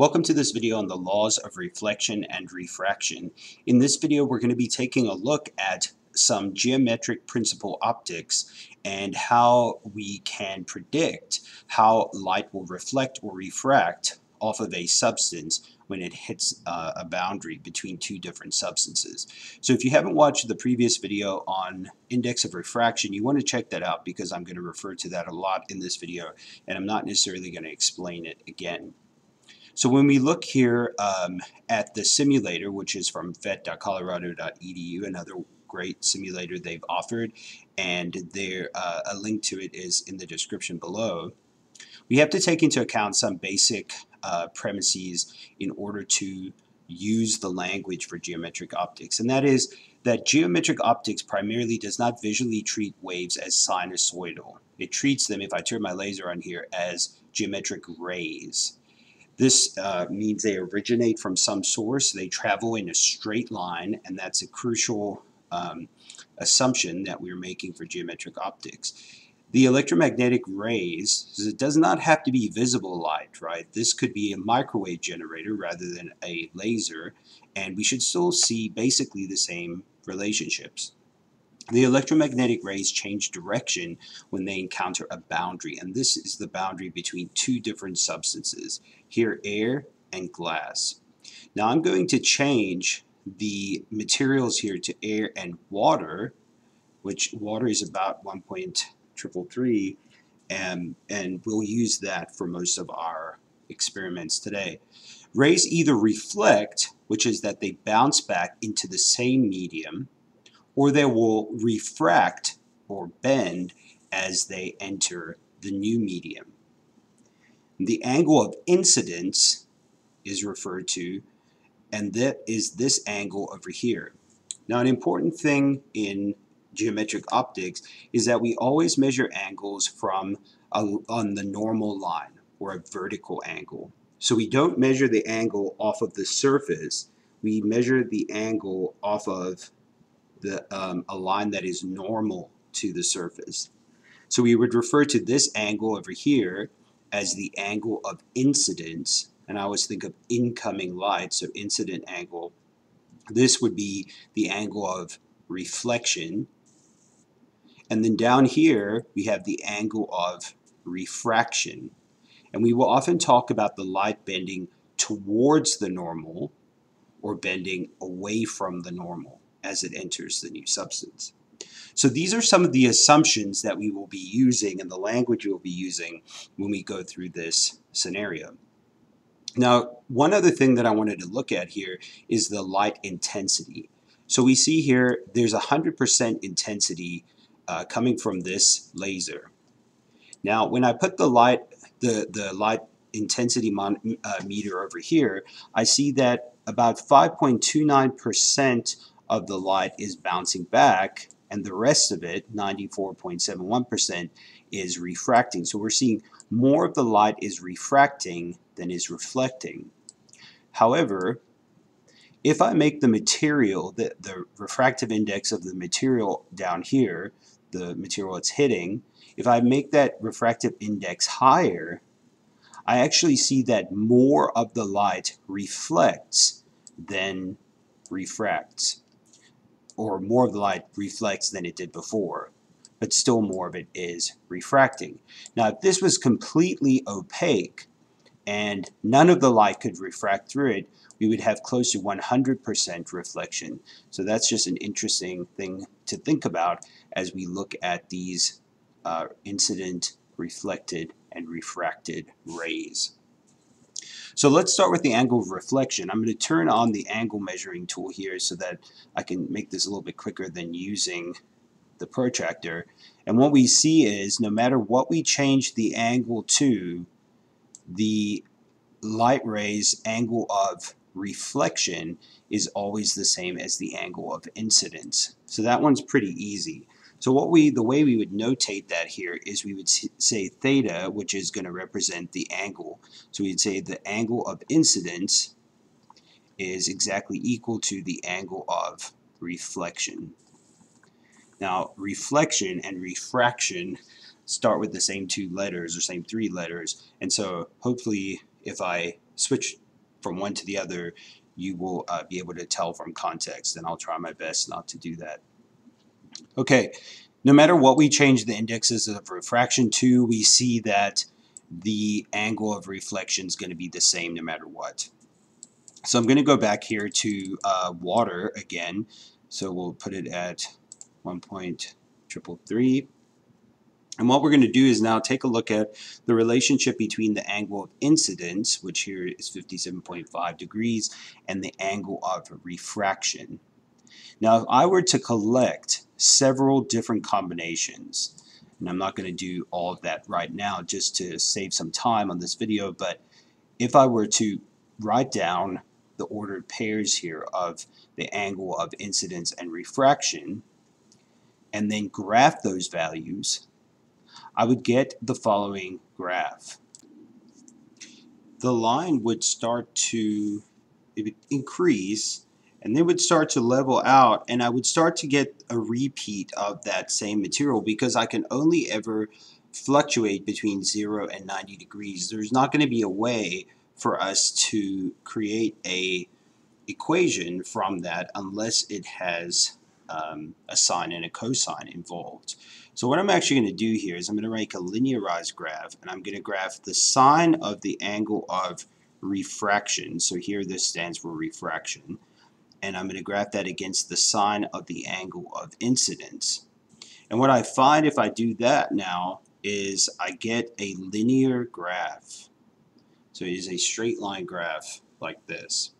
Welcome to this video on the laws of reflection and refraction. In this video we're going to be taking a look at some geometric principle optics and how we can predict how light will reflect or refract off of a substance when it hits uh, a boundary between two different substances. So if you haven't watched the previous video on index of refraction, you want to check that out because I'm going to refer to that a lot in this video and I'm not necessarily going to explain it again. So when we look here um, at the simulator, which is from phet.colorado.edu, another great simulator they've offered, and there uh, a link to it is in the description below. We have to take into account some basic uh, premises in order to use the language for geometric optics, and that is that geometric optics primarily does not visually treat waves as sinusoidal. It treats them, if I turn my laser on here, as geometric rays. This uh, means they originate from some source, they travel in a straight line, and that's a crucial um, assumption that we're making for geometric optics. The electromagnetic rays, it does not have to be visible light, right? This could be a microwave generator rather than a laser, and we should still see basically the same relationships. The electromagnetic rays change direction when they encounter a boundary, and this is the boundary between two different substances, here air and glass. Now I'm going to change the materials here to air and water, which water is about 1.333, and, um, and we'll use that for most of our experiments today. Rays either reflect, which is that they bounce back into the same medium, or they will refract or bend as they enter the new medium. The angle of incidence is referred to and that is this angle over here. Now an important thing in geometric optics is that we always measure angles from a, on the normal line or a vertical angle. So we don't measure the angle off of the surface, we measure the angle off of the, um, a line that is normal to the surface. So we would refer to this angle over here as the angle of incidence and I always think of incoming light, so incident angle. This would be the angle of reflection. And then down here, we have the angle of refraction. And we will often talk about the light bending towards the normal or bending away from the normal as it enters the new substance. So these are some of the assumptions that we will be using and the language we'll be using when we go through this scenario. Now, one other thing that I wanted to look at here is the light intensity. So we see here there's 100% intensity uh, coming from this laser. Now, when I put the light, the, the light intensity mon, uh, meter over here, I see that about 5.29% of the light is bouncing back and the rest of it, 94.71%, is refracting. So we're seeing more of the light is refracting than is reflecting. However, if I make the material, the, the refractive index of the material down here, the material it's hitting, if I make that refractive index higher, I actually see that more of the light reflects than refracts, or more of the light reflects than it did before but still more of it is refracting. Now, if this was completely opaque and none of the light could refract through it, we would have close to 100% reflection. So that's just an interesting thing to think about as we look at these uh, incident, reflected, and refracted rays. So let's start with the angle of reflection. I'm going to turn on the angle measuring tool here so that I can make this a little bit quicker than using the protractor. And what we see is no matter what we change the angle to, the light rays angle of reflection is always the same as the angle of incidence. So that one's pretty easy. So what we, the way we would notate that here is we would say theta, which is going to represent the angle. So we'd say the angle of incidence is exactly equal to the angle of reflection. Now, reflection and refraction start with the same two letters or same three letters. And so hopefully if I switch from one to the other, you will uh, be able to tell from context, and I'll try my best not to do that. Okay, no matter what we change the indexes of refraction to, we see that the angle of reflection is going to be the same no matter what. So I'm going to go back here to uh, water again. So we'll put it at 1.333. And what we're going to do is now take a look at the relationship between the angle of incidence, which here is 57.5 degrees, and the angle of refraction. Now, if I were to collect several different combinations, and I'm not going to do all of that right now just to save some time on this video, but if I were to write down the ordered pairs here of the angle of incidence and refraction, and then graph those values, I would get the following graph. The line would start to increase and they would start to level out and I would start to get a repeat of that same material because I can only ever fluctuate between 0 and 90 degrees. There's not going to be a way for us to create a equation from that unless it has um, a sine and a cosine involved. So what I'm actually going to do here is I'm going to make a linearized graph and I'm going to graph the sine of the angle of refraction. So here this stands for refraction and I'm going to graph that against the sine of the angle of incidence. And what I find if I do that now is I get a linear graph. So it is a straight line graph like this.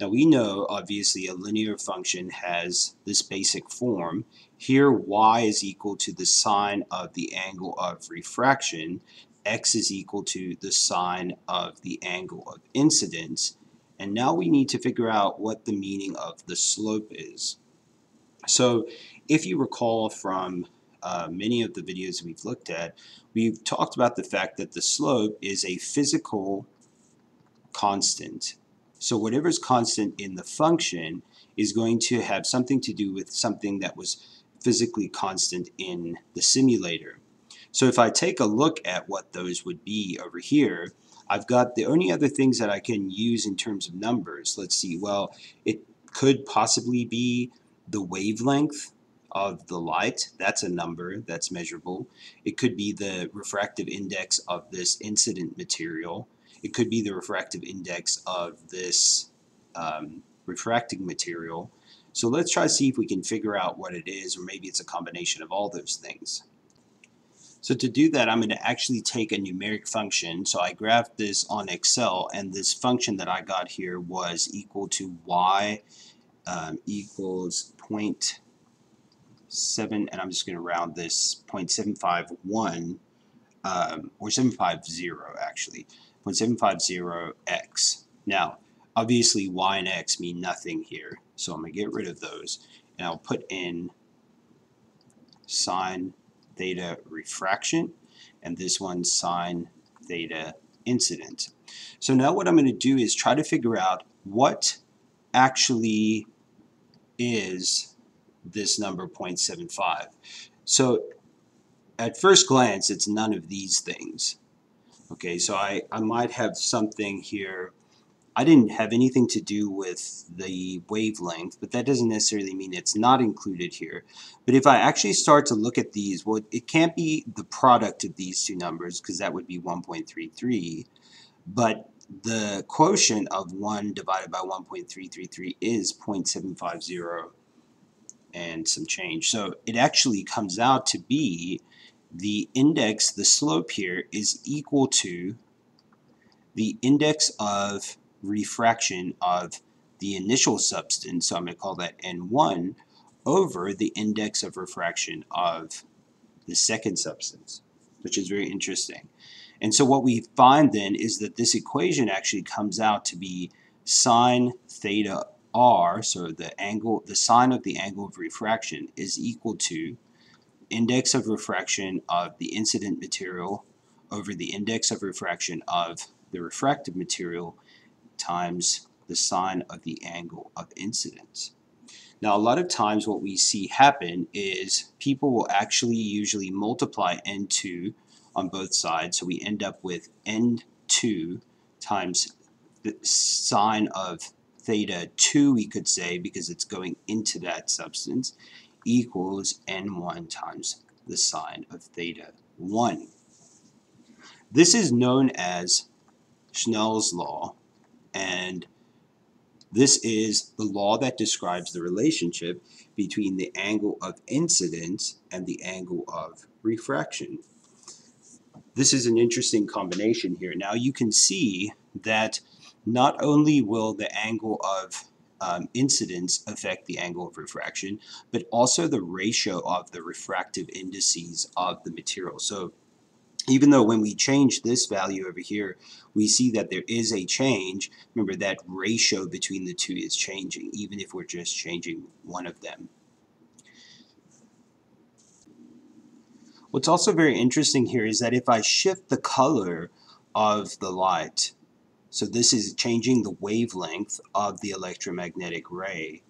Now we know obviously a linear function has this basic form. Here y is equal to the sine of the angle of refraction, x is equal to the sine of the angle of incidence, and now we need to figure out what the meaning of the slope is. So if you recall from uh, many of the videos we've looked at, we've talked about the fact that the slope is a physical constant. So whatever is constant in the function is going to have something to do with something that was physically constant in the simulator. So if I take a look at what those would be over here, I've got the only other things that I can use in terms of numbers. Let's see, well, it could possibly be the wavelength of the light. That's a number that's measurable. It could be the refractive index of this incident material. It could be the refractive index of this um, refracting material. So let's try to see if we can figure out what it is, or maybe it's a combination of all those things. So to do that, I'm going to actually take a numeric function. So I graphed this on Excel, and this function that I got here was equal to y um, equals 0.7, and I'm just going to round this 0.751, um, or 750 actually, 0.750x. Now, obviously y and x mean nothing here, so I'm going to get rid of those, and I'll put in sine theta refraction, and this one sine theta incident. So now what I'm going to do is try to figure out what actually is this number 0.75. So at first glance, it's none of these things. Okay, so I, I might have something here I didn't have anything to do with the wavelength, but that doesn't necessarily mean it's not included here. But if I actually start to look at these, well, it can't be the product of these two numbers because that would be 1.33, but the quotient of 1 divided by 1.333 is 0.750 and some change. So it actually comes out to be the index, the slope here, is equal to the index of refraction of the initial substance, so I'm going to call that N1, over the index of refraction of the second substance, which is very interesting. And so what we find then is that this equation actually comes out to be sine theta r, so the angle, the sine of the angle of refraction is equal to index of refraction of the incident material over the index of refraction of the refractive material times the sine of the angle of incidence. Now a lot of times what we see happen is people will actually usually multiply n2 on both sides so we end up with n2 times the sine of theta 2 we could say because it's going into that substance equals n1 times the sine of theta 1. This is known as Snell's law and this is the law that describes the relationship between the angle of incidence and the angle of refraction. This is an interesting combination here. Now you can see that not only will the angle of um, incidence affect the angle of refraction, but also the ratio of the refractive indices of the material. So even though when we change this value over here, we see that there is a change, remember that ratio between the two is changing, even if we're just changing one of them. What's also very interesting here is that if I shift the color of the light, so this is changing the wavelength of the electromagnetic ray,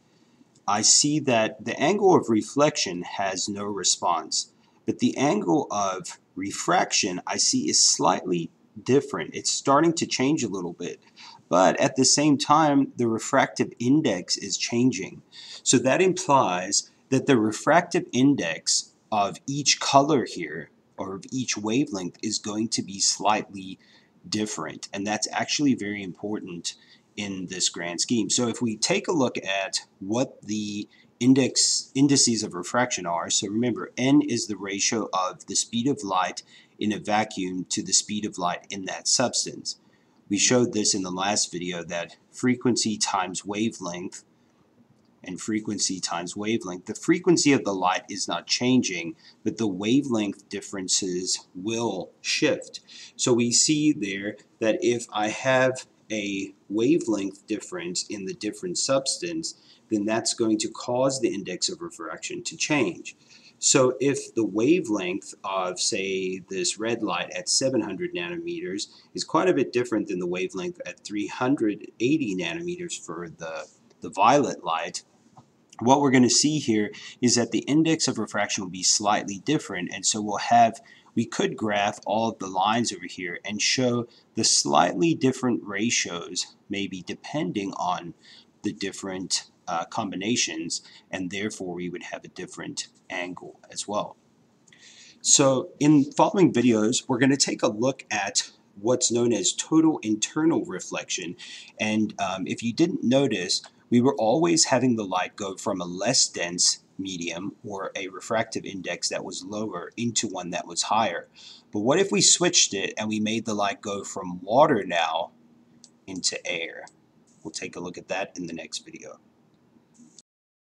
I see that the angle of reflection has no response, but the angle of refraction I see is slightly different. It's starting to change a little bit. But at the same time, the refractive index is changing. So that implies that the refractive index of each color here, or of each wavelength, is going to be slightly different. And that's actually very important in this grand scheme. So if we take a look at what the index indices of refraction are. So remember, n is the ratio of the speed of light in a vacuum to the speed of light in that substance. We showed this in the last video that frequency times wavelength and frequency times wavelength. The frequency of the light is not changing, but the wavelength differences will shift. So we see there that if I have a wavelength difference in the different substance, then that's going to cause the index of refraction to change. So if the wavelength of, say, this red light at 700 nanometers is quite a bit different than the wavelength at 380 nanometers for the, the violet light, what we're going to see here is that the index of refraction will be slightly different, and so we'll have we could graph all of the lines over here and show the slightly different ratios, maybe depending on the different uh, combinations, and therefore we would have a different angle as well. So in following videos, we're going to take a look at what's known as total internal reflection. And um, if you didn't notice, we were always having the light go from a less dense medium or a refractive index that was lower into one that was higher. But what if we switched it and we made the light go from water now into air? We'll take a look at that in the next video.